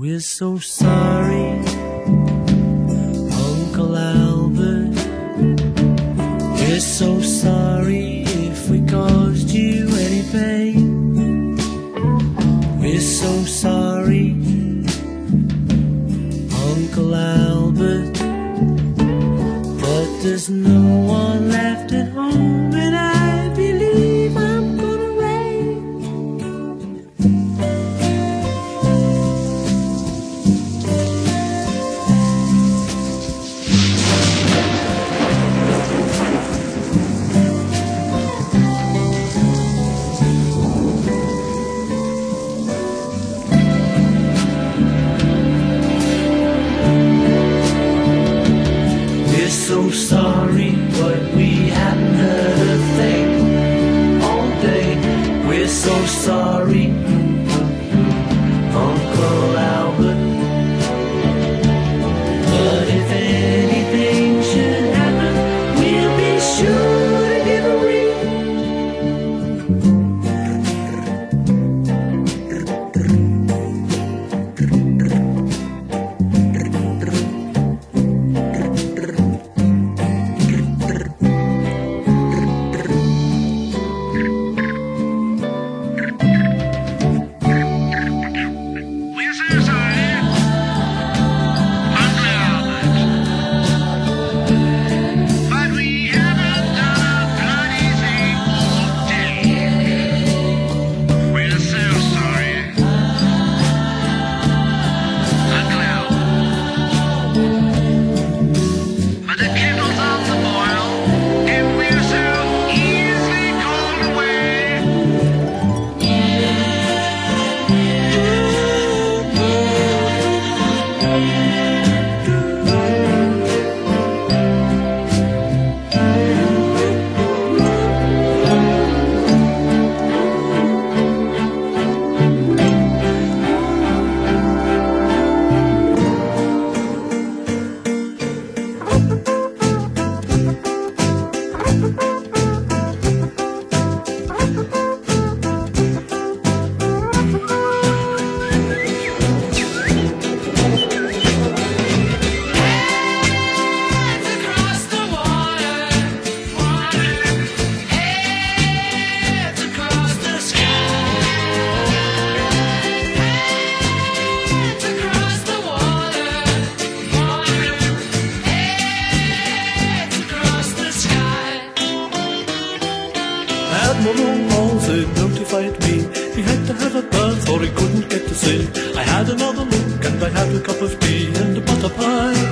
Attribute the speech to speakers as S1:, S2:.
S1: We're so sorry, Uncle Albert. We're so sorry if we caused you any pain. We're so sorry, Uncle Albert. But there's no one so sorry, but we haven't heard a thing all day. We're so sorry, Uncle Admiral Halsey notified me he had to have a bath or he couldn't get to sea. I had another look and I had a cup of tea and a.
S2: Butter pie.